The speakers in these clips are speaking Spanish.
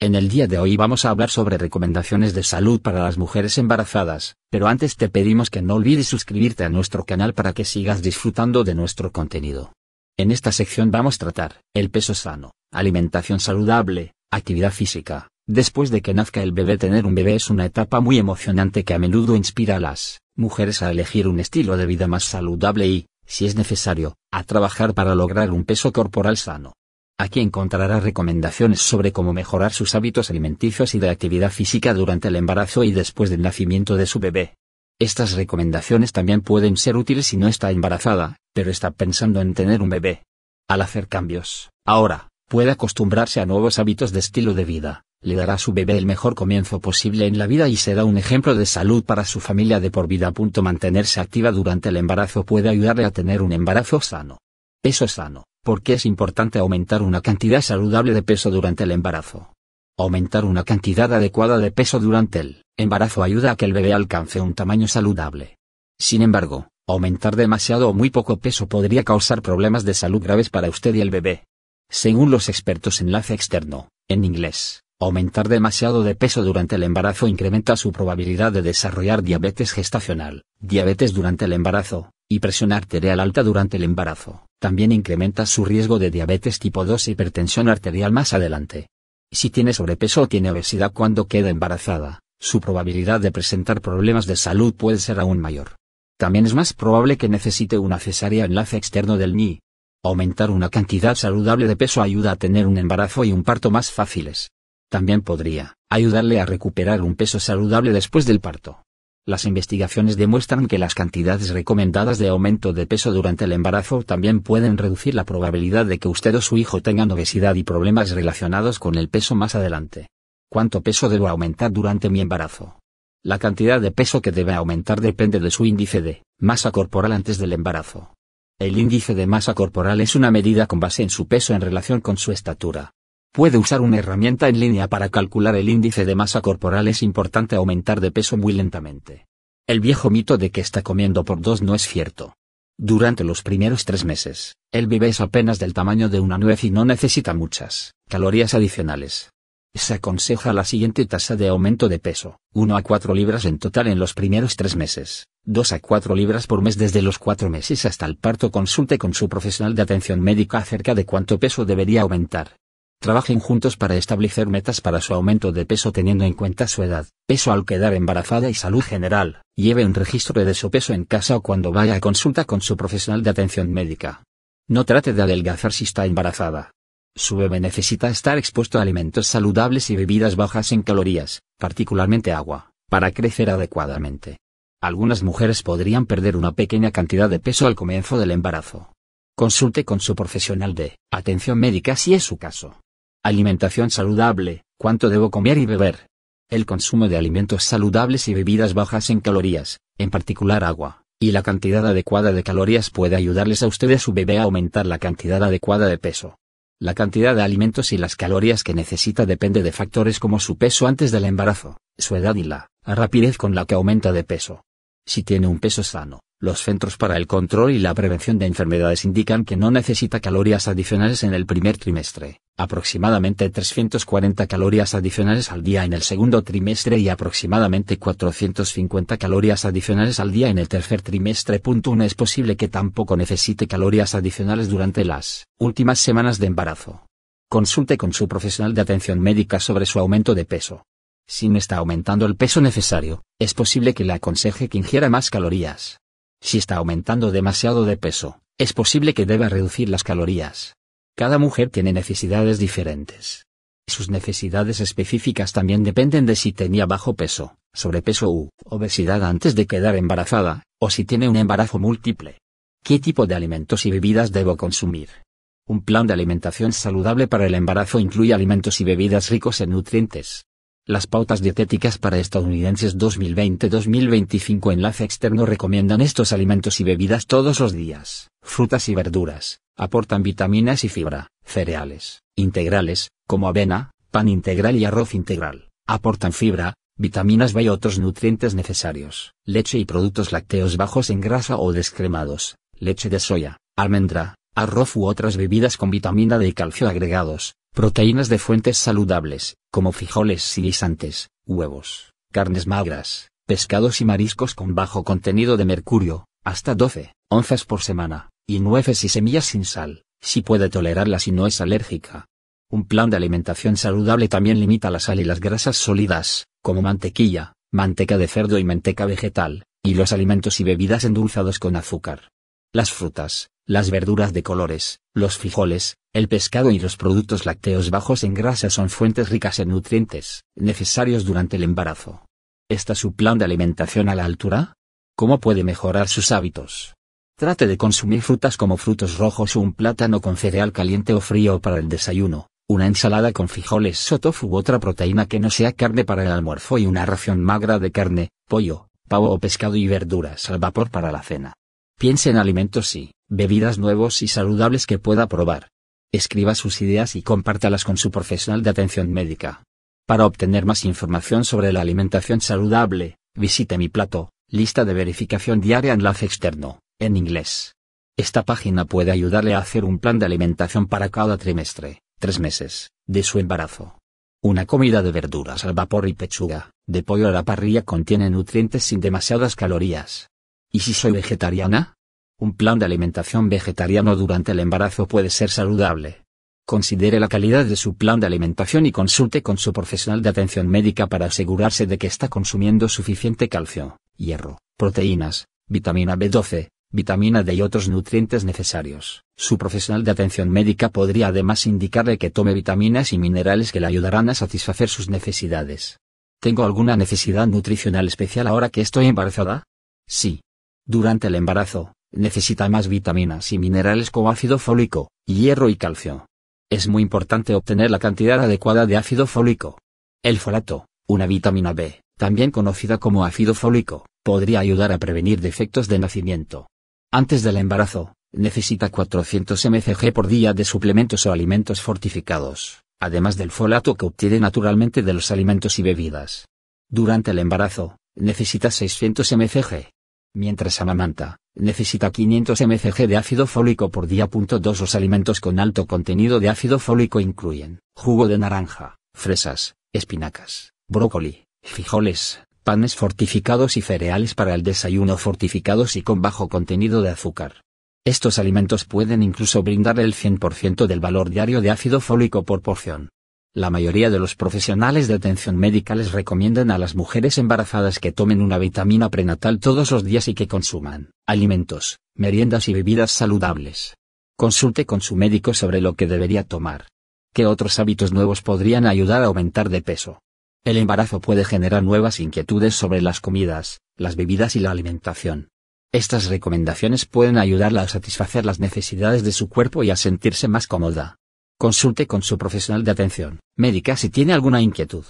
En el día de hoy vamos a hablar sobre recomendaciones de salud para las mujeres embarazadas, pero antes te pedimos que no olvides suscribirte a nuestro canal para que sigas disfrutando de nuestro contenido. En esta sección vamos a tratar el peso sano, alimentación saludable, actividad física. Después de que nazca el bebé tener un bebé es una etapa muy emocionante que a menudo inspira a las mujeres a elegir un estilo de vida más saludable y, si es necesario, a trabajar para lograr un peso corporal sano. Aquí encontrará recomendaciones sobre cómo mejorar sus hábitos alimenticios y de actividad física durante el embarazo y después del nacimiento de su bebé. Estas recomendaciones también pueden ser útiles si no está embarazada, pero está pensando en tener un bebé. Al hacer cambios, ahora, puede acostumbrarse a nuevos hábitos de estilo de vida, le dará a su bebé el mejor comienzo posible en la vida y será un ejemplo de salud para su familia de por vida. Mantenerse activa durante el embarazo puede ayudarle a tener un embarazo sano. Peso sano. ¿Por qué es importante aumentar una cantidad saludable de peso durante el embarazo? Aumentar una cantidad adecuada de peso durante el embarazo ayuda a que el bebé alcance un tamaño saludable. Sin embargo, aumentar demasiado o muy poco peso podría causar problemas de salud graves para usted y el bebé. Según los expertos enlace externo, en inglés, aumentar demasiado de peso durante el embarazo incrementa su probabilidad de desarrollar diabetes gestacional, diabetes durante el embarazo, y presión arterial alta durante el embarazo también incrementa su riesgo de diabetes tipo 2 e hipertensión arterial más adelante. Si tiene sobrepeso o tiene obesidad cuando queda embarazada, su probabilidad de presentar problemas de salud puede ser aún mayor. También es más probable que necesite una cesárea enlace externo del NI. Aumentar una cantidad saludable de peso ayuda a tener un embarazo y un parto más fáciles. También podría ayudarle a recuperar un peso saludable después del parto. Las investigaciones demuestran que las cantidades recomendadas de aumento de peso durante el embarazo también pueden reducir la probabilidad de que usted o su hijo tengan obesidad y problemas relacionados con el peso más adelante. ¿Cuánto peso debo aumentar durante mi embarazo? La cantidad de peso que debe aumentar depende de su índice de masa corporal antes del embarazo. El índice de masa corporal es una medida con base en su peso en relación con su estatura. Puede usar una herramienta en línea para calcular el índice de masa corporal. Es importante aumentar de peso muy lentamente. El viejo mito de que está comiendo por dos no es cierto. Durante los primeros tres meses, el bebé es apenas del tamaño de una nuez y no necesita muchas calorías adicionales. Se aconseja la siguiente tasa de aumento de peso, 1 a 4 libras en total en los primeros tres meses, 2 a 4 libras por mes desde los cuatro meses hasta el parto. Consulte con su profesional de atención médica acerca de cuánto peso debería aumentar. Trabajen juntos para establecer metas para su aumento de peso teniendo en cuenta su edad, peso al quedar embarazada y salud general. Lleve un registro de su peso en casa o cuando vaya a consulta con su profesional de atención médica. No trate de adelgazar si está embarazada. Su bebé necesita estar expuesto a alimentos saludables y bebidas bajas en calorías, particularmente agua, para crecer adecuadamente. Algunas mujeres podrían perder una pequeña cantidad de peso al comienzo del embarazo. Consulte con su profesional de atención médica si es su caso. Alimentación saludable, ¿cuánto debo comer y beber? El consumo de alimentos saludables y bebidas bajas en calorías, en particular agua, y la cantidad adecuada de calorías puede ayudarles a usted y a su bebé a aumentar la cantidad adecuada de peso. La cantidad de alimentos y las calorías que necesita depende de factores como su peso antes del embarazo, su edad y la rapidez con la que aumenta de peso. Si tiene un peso sano, los Centros para el Control y la Prevención de Enfermedades indican que no necesita calorías adicionales en el primer trimestre, aproximadamente 340 calorías adicionales al día en el segundo trimestre y aproximadamente 450 calorías adicionales al día en el tercer trimestre. Punto 1 Es posible que tampoco necesite calorías adicionales durante las últimas semanas de embarazo. Consulte con su profesional de atención médica sobre su aumento de peso. Si no está aumentando el peso necesario, es posible que le aconseje que ingiera más calorías. Si está aumentando demasiado de peso, es posible que deba reducir las calorías. Cada mujer tiene necesidades diferentes. Sus necesidades específicas también dependen de si tenía bajo peso, sobrepeso u obesidad antes de quedar embarazada, o si tiene un embarazo múltiple. ¿Qué tipo de alimentos y bebidas debo consumir? Un plan de alimentación saludable para el embarazo incluye alimentos y bebidas ricos en nutrientes, las pautas dietéticas para estadounidenses 2020-2025 enlace externo recomiendan estos alimentos y bebidas todos los días. Frutas y verduras, aportan vitaminas y fibra, cereales, integrales, como avena, pan integral y arroz integral, aportan fibra, vitaminas B y otros nutrientes necesarios. Leche y productos lácteos bajos en grasa o descremados, leche de soya, almendra, arroz u otras bebidas con vitamina D y calcio agregados, Proteínas de fuentes saludables, como frijoles y guisantes, huevos, carnes magras, pescados y mariscos con bajo contenido de mercurio, hasta 12 onzas por semana, y nueces y semillas sin sal, si puede tolerarlas y no es alérgica. Un plan de alimentación saludable también limita la sal y las grasas sólidas, como mantequilla, manteca de cerdo y manteca vegetal, y los alimentos y bebidas endulzados con azúcar. Las frutas, las verduras de colores, los frijoles, el pescado y los productos lácteos bajos en grasa son fuentes ricas en nutrientes, necesarios durante el embarazo. ¿Está su plan de alimentación a la altura? ¿Cómo puede mejorar sus hábitos? Trate de consumir frutas como frutos rojos o un plátano con cereal caliente o frío para el desayuno, una ensalada con frijoles o tofu u otra proteína que no sea carne para el almuerzo y una ración magra de carne, pollo, pavo o pescado y verduras al vapor para la cena. Piense en alimentos y bebidas nuevos y saludables que pueda probar. Escriba sus ideas y compártalas con su profesional de atención médica. Para obtener más información sobre la alimentación saludable, visite mi plato, lista de verificación diaria enlace externo, en inglés. Esta página puede ayudarle a hacer un plan de alimentación para cada trimestre, tres meses, de su embarazo. Una comida de verduras al vapor y pechuga, de pollo a la parrilla contiene nutrientes sin demasiadas calorías. ¿Y si soy vegetariana? Un plan de alimentación vegetariano durante el embarazo puede ser saludable. Considere la calidad de su plan de alimentación y consulte con su profesional de atención médica para asegurarse de que está consumiendo suficiente calcio, hierro, proteínas, vitamina B12, vitamina D y otros nutrientes necesarios. Su profesional de atención médica podría además indicarle que tome vitaminas y minerales que le ayudarán a satisfacer sus necesidades. ¿Tengo alguna necesidad nutricional especial ahora que estoy embarazada? Sí. Durante el embarazo, necesita más vitaminas y minerales como ácido fólico, hierro y calcio. Es muy importante obtener la cantidad adecuada de ácido fólico. El folato, una vitamina B, también conocida como ácido fólico, podría ayudar a prevenir defectos de nacimiento. Antes del embarazo, necesita 400 mcg por día de suplementos o alimentos fortificados, además del folato que obtiene naturalmente de los alimentos y bebidas. Durante el embarazo, necesita 600 mcg. Mientras amamanta, necesita 500 mcg de ácido fólico por día. 2 Los alimentos con alto contenido de ácido fólico incluyen jugo de naranja, fresas, espinacas, brócoli, frijoles, panes fortificados y cereales para el desayuno fortificados y con bajo contenido de azúcar. Estos alimentos pueden incluso brindar el 100% del valor diario de ácido fólico por porción. La mayoría de los profesionales de atención médica les recomiendan a las mujeres embarazadas que tomen una vitamina prenatal todos los días y que consuman alimentos, meriendas y bebidas saludables. Consulte con su médico sobre lo que debería tomar. ¿Qué otros hábitos nuevos podrían ayudar a aumentar de peso? El embarazo puede generar nuevas inquietudes sobre las comidas, las bebidas y la alimentación. Estas recomendaciones pueden ayudarla a satisfacer las necesidades de su cuerpo y a sentirse más cómoda. Consulte con su profesional de atención médica si tiene alguna inquietud.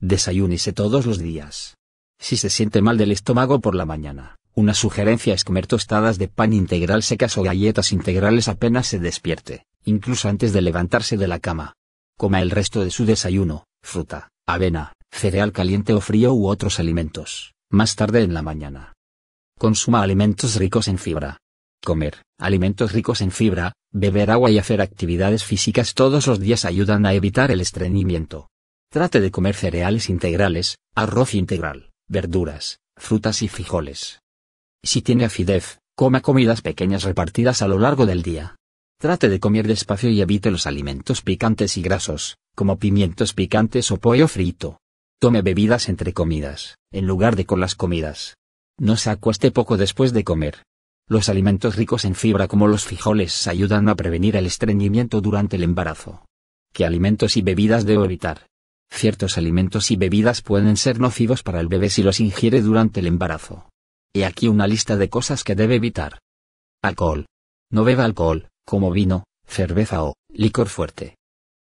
Desayúnese todos los días. Si se siente mal del estómago por la mañana, una sugerencia es comer tostadas de pan integral secas o galletas integrales apenas se despierte, incluso antes de levantarse de la cama. Coma el resto de su desayuno, fruta, avena, cereal caliente o frío u otros alimentos, más tarde en la mañana. Consuma alimentos ricos en fibra. Comer alimentos ricos en fibra, beber agua y hacer actividades físicas todos los días ayudan a evitar el estreñimiento. Trate de comer cereales integrales, arroz integral, verduras, frutas y frijoles. Si tiene acidez, coma comidas pequeñas repartidas a lo largo del día. Trate de comer despacio y evite los alimentos picantes y grasos, como pimientos picantes o pollo frito. Tome bebidas entre comidas, en lugar de con las comidas. No se acueste poco después de comer. Los alimentos ricos en fibra como los frijoles ayudan a prevenir el estreñimiento durante el embarazo. ¿Qué alimentos y bebidas debo evitar? Ciertos alimentos y bebidas pueden ser nocivos para el bebé si los ingiere durante el embarazo. He aquí una lista de cosas que debe evitar. Alcohol. No beba alcohol, como vino, cerveza o licor fuerte.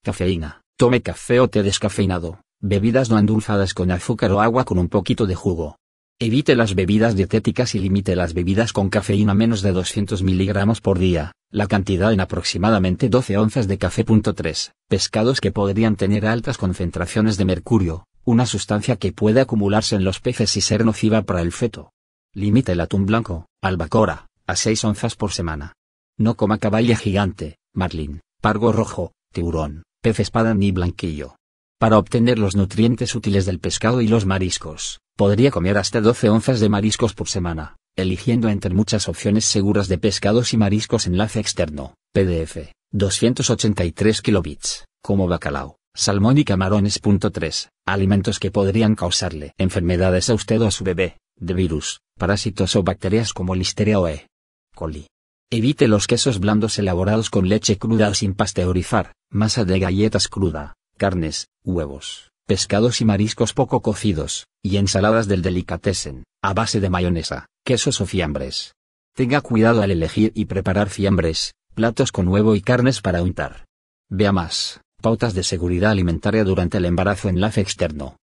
Cafeína. Tome café o té descafeinado, bebidas no endulzadas con azúcar o agua con un poquito de jugo. Evite las bebidas dietéticas y limite las bebidas con cafeína menos de 200 miligramos por día, la cantidad en aproximadamente 12 onzas de café. 3. Pescados que podrían tener altas concentraciones de mercurio, una sustancia que puede acumularse en los peces y ser nociva para el feto. Limite el atún blanco, albacora, a 6 onzas por semana. No coma caballa gigante, marlin, pargo rojo, tiburón, pez espada ni blanquillo. Para obtener los nutrientes útiles del pescado y los mariscos, podría comer hasta 12 onzas de mariscos por semana, eligiendo entre muchas opciones seguras de pescados y mariscos enlace externo, PDF, 283 kilobits, como bacalao, salmón y camarones. 3. Alimentos que podrían causarle enfermedades a usted o a su bebé, de virus, parásitos o bacterias como listeria o E. coli. Evite los quesos blandos elaborados con leche cruda o sin pasteurizar, masa de galletas cruda, carnes, huevos, pescados y mariscos poco cocidos, y ensaladas del delicatessen, a base de mayonesa, quesos o fiambres. Tenga cuidado al elegir y preparar fiambres, platos con huevo y carnes para untar. Vea más. Pautas de seguridad alimentaria durante el embarazo enlace externo.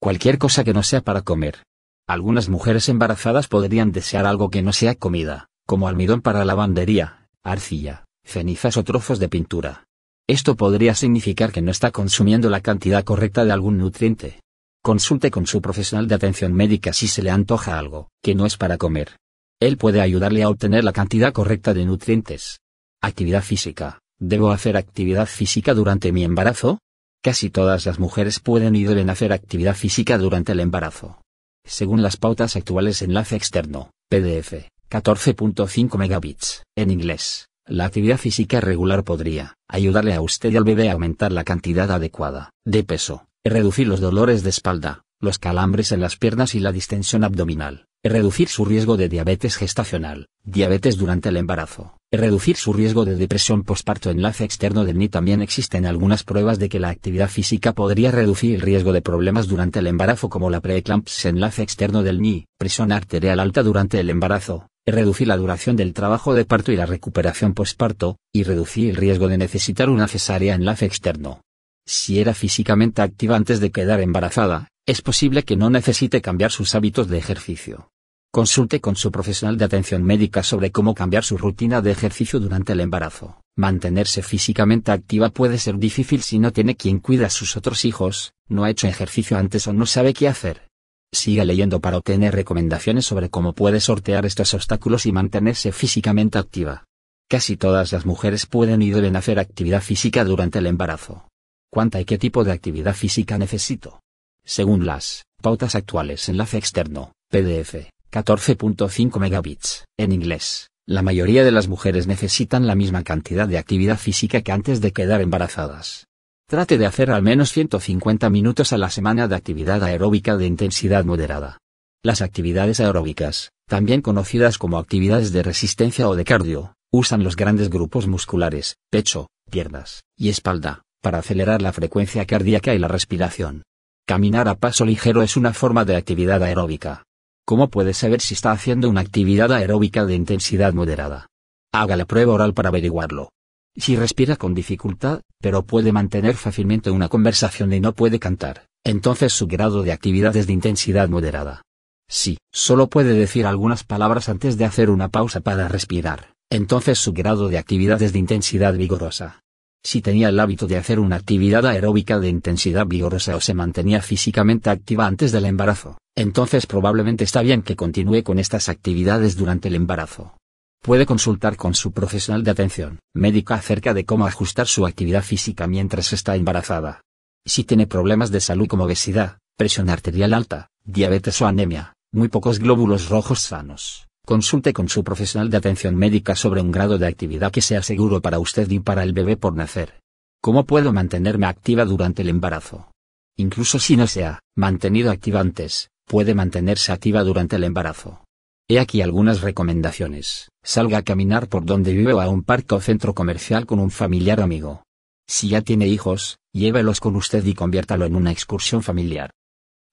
Cualquier cosa que no sea para comer. Algunas mujeres embarazadas podrían desear algo que no sea comida, como almidón para lavandería, arcilla, cenizas o trozos de pintura. Esto podría significar que no está consumiendo la cantidad correcta de algún nutriente. Consulte con su profesional de atención médica si se le antoja algo que no es para comer. Él puede ayudarle a obtener la cantidad correcta de nutrientes. Actividad física. ¿Debo hacer actividad física durante mi embarazo? Casi todas las mujeres pueden y deben hacer actividad física durante el embarazo. Según las pautas actuales enlace externo, PDF, 14.5 megabits, en inglés, la actividad física regular podría ayudarle a usted y al bebé a aumentar la cantidad adecuada de peso, reducir los dolores de espalda, los calambres en las piernas y la distensión abdominal, reducir su riesgo de diabetes gestacional, diabetes durante el embarazo, reducir su riesgo de depresión postparto. Enlace externo del NI también existen algunas pruebas de que la actividad física podría reducir el riesgo de problemas durante el embarazo como la preeclampsia. Enlace externo del NI, presión arterial alta durante el embarazo, reducir la duración del trabajo de parto y la recuperación postparto, y reducir el riesgo de necesitar una cesárea. Enlace externo. Si era físicamente activa antes de quedar embarazada, es posible que no necesite cambiar sus hábitos de ejercicio. Consulte con su profesional de atención médica sobre cómo cambiar su rutina de ejercicio durante el embarazo. Mantenerse físicamente activa puede ser difícil si no tiene quien cuida a sus otros hijos, no ha hecho ejercicio antes o no sabe qué hacer. Siga leyendo para obtener recomendaciones sobre cómo puede sortear estos obstáculos y mantenerse físicamente activa. Casi todas las mujeres pueden y deben hacer actividad física durante el embarazo. ¿Cuánta y qué tipo de actividad física necesito? Según las pautas actuales enlace externo, PDF, 14.5 megabits, en inglés, la mayoría de las mujeres necesitan la misma cantidad de actividad física que antes de quedar embarazadas. Trate de hacer al menos 150 minutos a la semana de actividad aeróbica de intensidad moderada. Las actividades aeróbicas, también conocidas como actividades de resistencia o de cardio, usan los grandes grupos musculares, pecho, piernas y espalda, para acelerar la frecuencia cardíaca y la respiración. Caminar a paso ligero es una forma de actividad aeróbica. ¿Cómo puede saber si está haciendo una actividad aeróbica de intensidad moderada? Haga la prueba oral para averiguarlo. Si respira con dificultad, pero puede mantener fácilmente una conversación y no puede cantar, entonces su grado de actividad es de intensidad moderada. Si solo puede decir algunas palabras antes de hacer una pausa para respirar, entonces su grado de actividad es de intensidad vigorosa. Si tenía el hábito de hacer una actividad aeróbica de intensidad vigorosa o se mantenía físicamente activa antes del embarazo, entonces probablemente está bien que continúe con estas actividades durante el embarazo. Puede consultar con su profesional de atención médica acerca de cómo ajustar su actividad física mientras está embarazada. Si tiene problemas de salud como obesidad, presión arterial alta, diabetes o anemia, muy pocos glóbulos rojos sanos, Consulte con su profesional de atención médica sobre un grado de actividad que sea seguro para usted y para el bebé por nacer. ¿Cómo puedo mantenerme activa durante el embarazo? Incluso si no se ha mantenido activa antes, puede mantenerse activa durante el embarazo. He aquí algunas recomendaciones. Salga a caminar por donde vive o a un parque o centro comercial con un familiar o amigo. Si ya tiene hijos, llévelos con usted y conviértalo en una excursión familiar.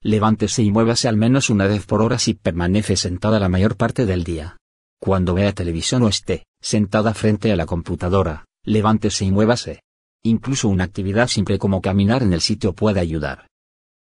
Levántese y muévase al menos una vez por hora si permanece sentada la mayor parte del día. Cuando vea televisión o esté sentada frente a la computadora, levántese y muévase. Incluso una actividad simple como caminar en el sitio puede ayudar.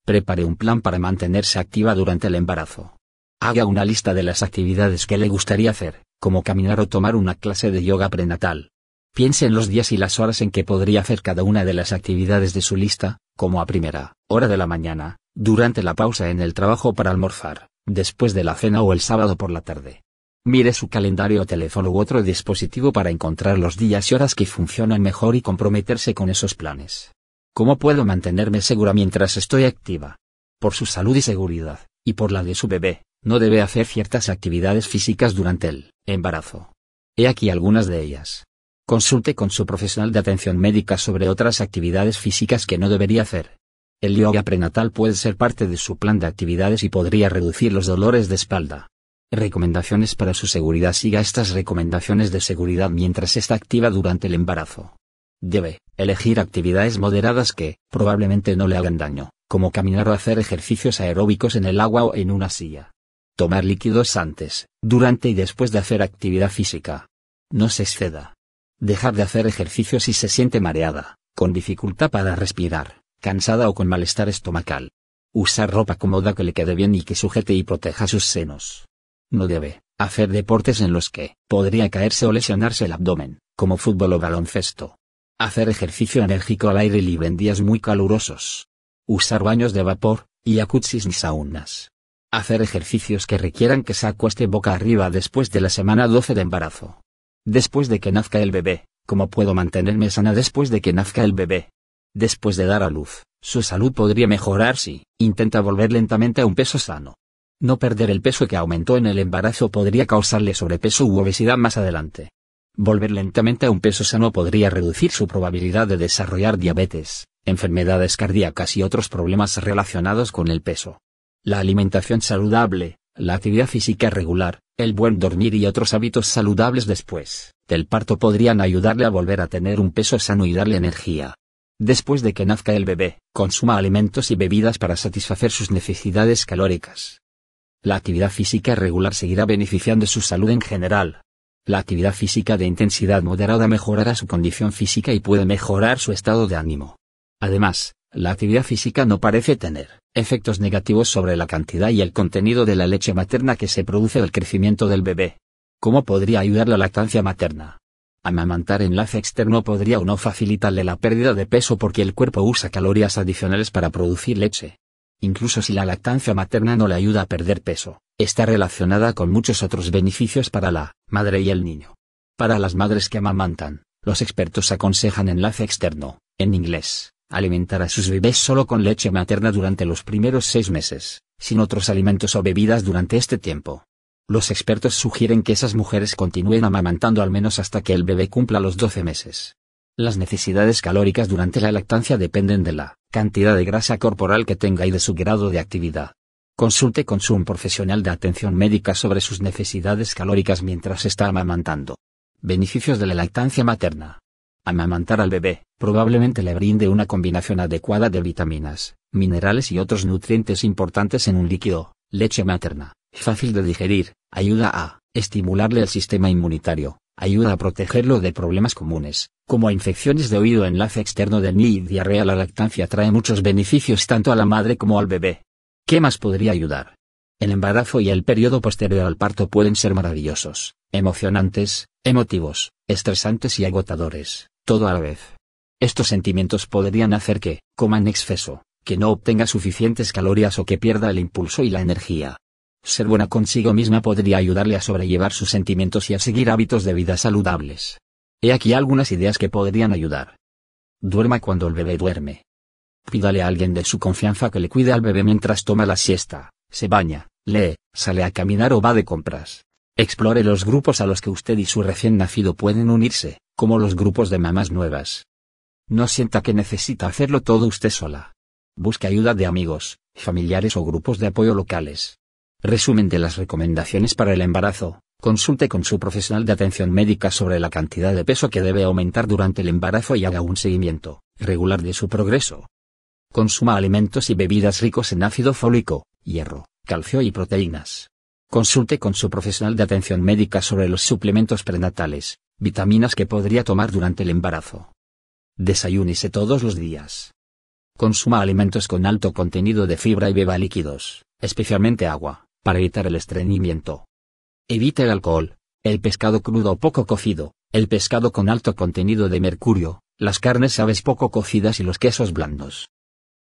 Prepare un plan para mantenerse activa durante el embarazo. Haga una lista de las actividades que le gustaría hacer, como caminar o tomar una clase de yoga prenatal. Piense en los días y las horas en que podría hacer cada una de las actividades de su lista, como a primera hora de la mañana, durante la pausa en el trabajo para almorzar, después de la cena o el sábado por la tarde. Mire su calendario o teléfono u otro dispositivo para encontrar los días y horas que funcionan mejor y comprometerse con esos planes. ¿Cómo puedo mantenerme segura mientras estoy activa? Por su salud y seguridad, y por la de su bebé, no debe hacer ciertas actividades físicas durante el embarazo. He aquí algunas de ellas. Consulte con su profesional de atención médica sobre otras actividades físicas que no debería hacer. El yoga prenatal puede ser parte de su plan de actividades y podría reducir los dolores de espalda. Recomendaciones para su seguridad. Siga estas recomendaciones de seguridad mientras está activa durante el embarazo. Debe elegir actividades moderadas que, probablemente no le hagan daño, como caminar o hacer ejercicios aeróbicos en el agua o en una silla. Tomar líquidos antes, durante y después de hacer actividad física. No se exceda. Dejar de hacer ejercicio si se siente mareada, con dificultad para respirar, cansada o con malestar estomacal. Usar ropa cómoda que le quede bien y que sujete y proteja sus senos. No debe hacer deportes en los que podría caerse o lesionarse el abdomen, como fútbol o baloncesto. Hacer ejercicio enérgico al aire libre en días muy calurosos. Usar baños de vapor, y jacuzzis ni saunas. Hacer ejercicios que requieran que se acueste boca arriba después de la semana 12 de embarazo. Después de que nazca el bebé, ¿cómo puedo mantenerme sana después de que nazca el bebé? Después de dar a luz, su salud podría mejorar si intenta volver lentamente a un peso sano. No perder el peso que aumentó en el embarazo podría causarle sobrepeso u obesidad más adelante. Volver lentamente a un peso sano podría reducir su probabilidad de desarrollar diabetes, enfermedades cardíacas y otros problemas relacionados con el peso. La alimentación saludable, la actividad física regular, el buen dormir y otros hábitos saludables después del parto podrían ayudarle a volver a tener un peso sano y darle energía. Después de que nazca el bebé, consuma alimentos y bebidas para satisfacer sus necesidades calóricas. La actividad física regular seguirá beneficiando su salud en general. La actividad física de intensidad moderada mejorará su condición física y puede mejorar su estado de ánimo. Además, la actividad física no parece tener efectos negativos sobre la cantidad y el contenido de la leche materna que se produce del crecimiento del bebé. ¿Cómo podría ayudar la lactancia materna? Amamantar enlace externo podría o no facilitarle la pérdida de peso porque el cuerpo usa calorías adicionales para producir leche. Incluso si la lactancia materna no le ayuda a perder peso, está relacionada con muchos otros beneficios para la madre y el niño. Para las madres que amamantan, los expertos aconsejan enlace externo, en inglés, alimentar a sus bebés solo con leche materna durante los primeros seis meses, sin otros alimentos o bebidas durante este tiempo. Los expertos sugieren que esas mujeres continúen amamantando al menos hasta que el bebé cumpla los 12 meses. Las necesidades calóricas durante la lactancia dependen de la cantidad de grasa corporal que tenga y de su grado de actividad. Consulte con su un profesional de atención médica sobre sus necesidades calóricas mientras está amamantando. Beneficios de la lactancia materna. Amamantar al bebé, probablemente le brinde una combinación adecuada de vitaminas, minerales y otros nutrientes importantes en un líquido, leche materna, fácil de digerir, ayuda a estimularle el sistema inmunitario, ayuda a protegerlo de problemas comunes, como infecciones de oído enlace externo del niño y diarrea. La lactancia trae muchos beneficios tanto a la madre como al bebé. ¿Qué más podría ayudar? El embarazo y el periodo posterior al parto pueden ser maravillosos, emocionantes, emotivos, estresantes y agotadores todo a la vez. Estos sentimientos podrían hacer que, coma en exceso, que no obtenga suficientes calorías o que pierda el impulso y la energía. Ser buena consigo misma podría ayudarle a sobrellevar sus sentimientos y a seguir hábitos de vida saludables. He aquí algunas ideas que podrían ayudar. Duerma cuando el bebé duerme. Pídale a alguien de su confianza que le cuide al bebé mientras toma la siesta, se baña, lee, sale a caminar o va de compras. Explore los grupos a los que usted y su recién nacido pueden unirse como los grupos de mamás nuevas. No sienta que necesita hacerlo todo usted sola. Busque ayuda de amigos, familiares o grupos de apoyo locales. Resumen de las recomendaciones para el embarazo. Consulte con su profesional de atención médica sobre la cantidad de peso que debe aumentar durante el embarazo y haga un seguimiento regular de su progreso. Consuma alimentos y bebidas ricos en ácido fólico, hierro, calcio y proteínas. Consulte con su profesional de atención médica sobre los suplementos prenatales, vitaminas que podría tomar durante el embarazo. Desayúnese todos los días. Consuma alimentos con alto contenido de fibra y beba líquidos, especialmente agua, para evitar el estreñimiento. Evite el alcohol, el pescado crudo o poco cocido, el pescado con alto contenido de mercurio, las carnes aves poco cocidas y los quesos blandos.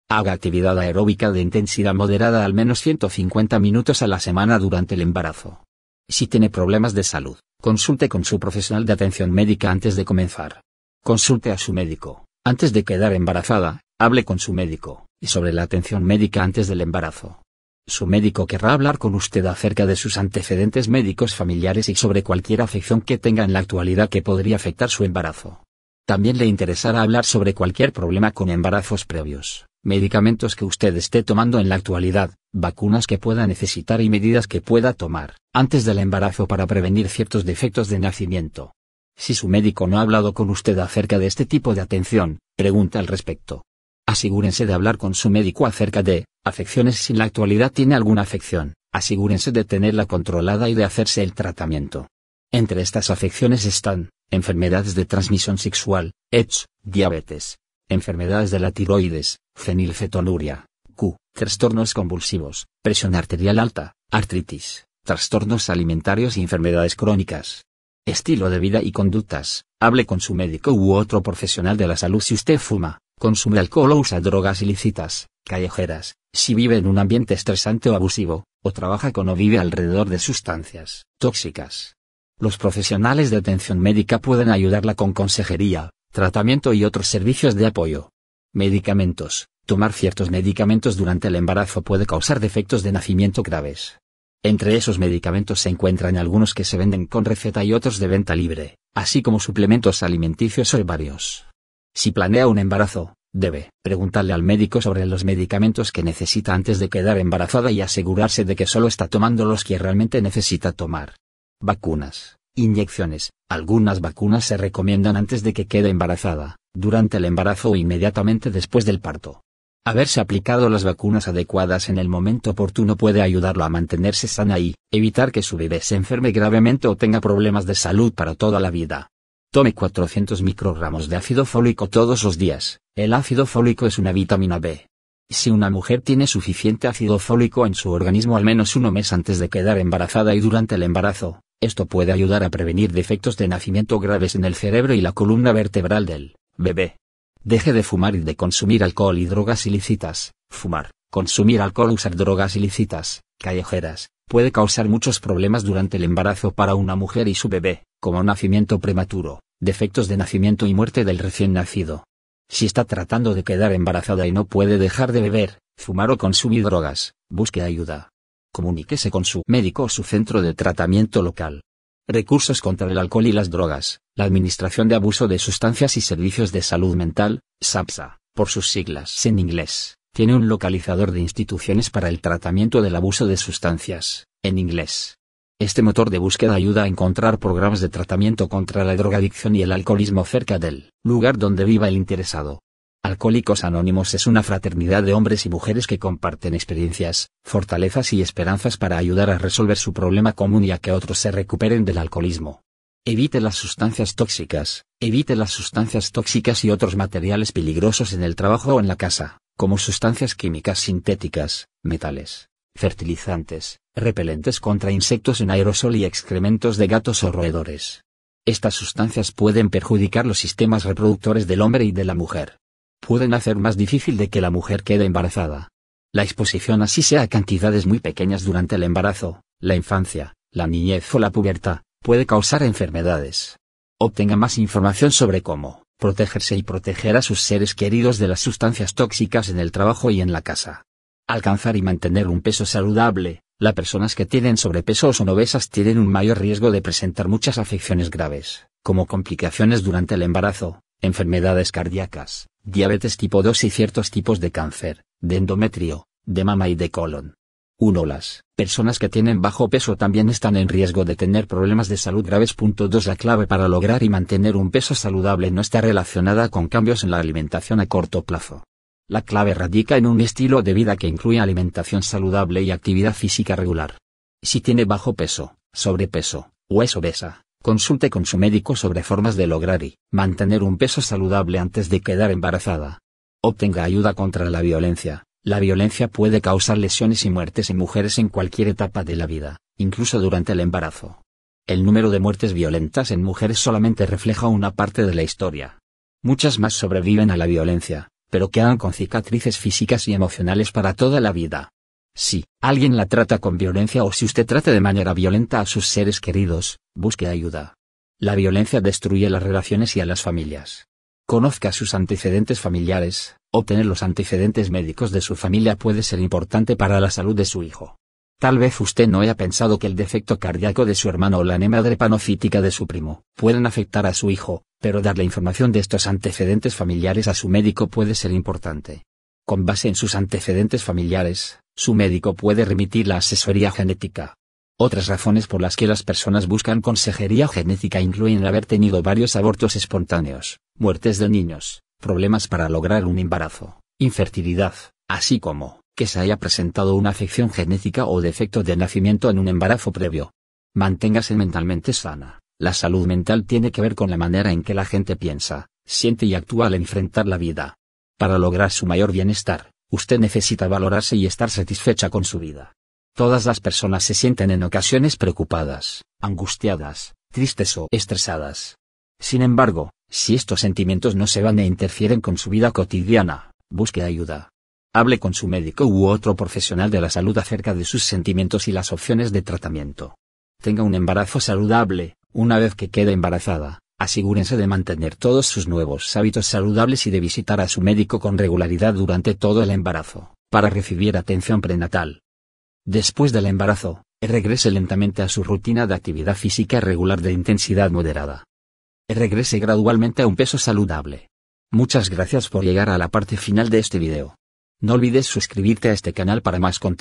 Haga actividad aeróbica de intensidad moderada al menos 150 minutos a la semana durante el embarazo. Si tiene problemas de salud, consulte con su profesional de atención médica antes de comenzar. Consulte a su médico, antes de quedar embarazada, hable con su médico, y sobre la atención médica antes del embarazo. Su médico querrá hablar con usted acerca de sus antecedentes médicos familiares y sobre cualquier afección que tenga en la actualidad que podría afectar su embarazo. También le interesará hablar sobre cualquier problema con embarazos previos, medicamentos que usted esté tomando en la actualidad, vacunas que pueda necesitar y medidas que pueda tomar antes del embarazo para prevenir ciertos defectos de nacimiento. Si su médico no ha hablado con usted acerca de este tipo de atención, pregunte al respecto. Asegúrense de hablar con su médico acerca de afecciones si en la actualidad tiene alguna afección, asegúrense de tenerla controlada y de hacerse el tratamiento. Entre estas afecciones están, enfermedades de transmisión sexual, EDS, diabetes, enfermedades de la tiroides, fenilcetonuria, Q, trastornos convulsivos, presión arterial alta, artritis, trastornos alimentarios y enfermedades crónicas. Estilo de vida y conductas, hable con su médico u otro profesional de la salud si usted fuma, consume alcohol o usa drogas ilícitas, callejeras, si vive en un ambiente estresante o abusivo, o trabaja con o vive alrededor de sustancias tóxicas. Los profesionales de atención médica pueden ayudarla con consejería, tratamiento y otros servicios de apoyo. Medicamentos. Tomar ciertos medicamentos durante el embarazo puede causar defectos de nacimiento graves. Entre esos medicamentos se encuentran algunos que se venden con receta y otros de venta libre, así como suplementos alimenticios o varios. Si planea un embarazo, debe preguntarle al médico sobre los medicamentos que necesita antes de quedar embarazada y asegurarse de que solo está tomando los que realmente necesita tomar. Vacunas, inyecciones. Algunas vacunas se recomiendan antes de que quede embarazada, durante el embarazo o inmediatamente después del parto. Haberse aplicado las vacunas adecuadas en el momento oportuno puede ayudarlo a mantenerse sana y evitar que su bebé se enferme gravemente o tenga problemas de salud para toda la vida. Tome 400 microgramos de ácido fólico todos los días. El ácido fólico es una vitamina B. Si una mujer tiene suficiente ácido fólico en su organismo al menos uno mes antes de quedar embarazada y durante el embarazo, esto puede ayudar a prevenir defectos de nacimiento graves en el cerebro y la columna vertebral del bebé. Deje de fumar y de consumir alcohol y drogas ilícitas. Fumar, consumir alcohol, usar drogas ilícitas, callejeras, puede causar muchos problemas durante el embarazo para una mujer y su bebé, como nacimiento prematuro, defectos de nacimiento y muerte del recién nacido. Si está tratando de quedar embarazada y no puede dejar de beber, fumar o consumir drogas, busque ayuda comuníquese con su médico o su centro de tratamiento local. Recursos contra el alcohol y las drogas, la Administración de Abuso de Sustancias y Servicios de Salud Mental, SAPSA, por sus siglas en inglés, tiene un localizador de instituciones para el tratamiento del abuso de sustancias, en inglés. Este motor de búsqueda ayuda a encontrar programas de tratamiento contra la drogadicción y el alcoholismo cerca del lugar donde viva el interesado. Alcohólicos Anónimos es una fraternidad de hombres y mujeres que comparten experiencias, fortalezas y esperanzas para ayudar a resolver su problema común y a que otros se recuperen del alcoholismo. Evite las sustancias tóxicas, evite las sustancias tóxicas y otros materiales peligrosos en el trabajo o en la casa, como sustancias químicas sintéticas, metales, fertilizantes, repelentes contra insectos en aerosol y excrementos de gatos o roedores. Estas sustancias pueden perjudicar los sistemas reproductores del hombre y de la mujer pueden hacer más difícil de que la mujer quede embarazada. La exposición así sea a cantidades muy pequeñas durante el embarazo, la infancia, la niñez o la pubertad, puede causar enfermedades. Obtenga más información sobre cómo protegerse y proteger a sus seres queridos de las sustancias tóxicas en el trabajo y en la casa. Alcanzar y mantener un peso saludable. Las personas que tienen sobrepeso o son obesas tienen un mayor riesgo de presentar muchas afecciones graves, como complicaciones durante el embarazo, enfermedades cardíacas, diabetes tipo 2 y ciertos tipos de cáncer, de endometrio, de mama y de colon. 1. Las personas que tienen bajo peso también están en riesgo de tener problemas de salud graves. 2. La clave para lograr y mantener un peso saludable no está relacionada con cambios en la alimentación a corto plazo. La clave radica en un estilo de vida que incluye alimentación saludable y actividad física regular. Si tiene bajo peso, sobrepeso, o es obesa, Consulte con su médico sobre formas de lograr y mantener un peso saludable antes de quedar embarazada. Obtenga ayuda contra la violencia. La violencia puede causar lesiones y muertes en mujeres en cualquier etapa de la vida, incluso durante el embarazo. El número de muertes violentas en mujeres solamente refleja una parte de la historia. Muchas más sobreviven a la violencia, pero quedan con cicatrices físicas y emocionales para toda la vida. Si alguien la trata con violencia o si usted trata de manera violenta a sus seres queridos, busque ayuda. La violencia destruye las relaciones y a las familias. Conozca sus antecedentes familiares, Obtener los antecedentes médicos de su familia puede ser importante para la salud de su hijo. Tal vez usted no haya pensado que el defecto cardíaco de su hermano o la anemia drepanocítica de su primo pueden afectar a su hijo, pero darle información de estos antecedentes familiares a su médico puede ser importante. Con base en sus antecedentes familiares, su médico puede remitir la asesoría genética. Otras razones por las que las personas buscan consejería genética incluyen haber tenido varios abortos espontáneos, muertes de niños, problemas para lograr un embarazo, infertilidad, así como que se haya presentado una afección genética o defecto de nacimiento en un embarazo previo. Manténgase mentalmente sana. La salud mental tiene que ver con la manera en que la gente piensa, siente y actúa al enfrentar la vida. Para lograr su mayor bienestar, usted necesita valorarse y estar satisfecha con su vida. Todas las personas se sienten en ocasiones preocupadas, angustiadas, tristes o estresadas. Sin embargo, si estos sentimientos no se van e interfieren con su vida cotidiana, busque ayuda. Hable con su médico u otro profesional de la salud acerca de sus sentimientos y las opciones de tratamiento. Tenga un embarazo saludable, una vez que quede embarazada, asegúrense de mantener todos sus nuevos hábitos saludables y de visitar a su médico con regularidad durante todo el embarazo, para recibir atención prenatal. Después del embarazo, regrese lentamente a su rutina de actividad física regular de intensidad moderada. Regrese gradualmente a un peso saludable. Muchas gracias por llegar a la parte final de este video. No olvides suscribirte a este canal para más contenido.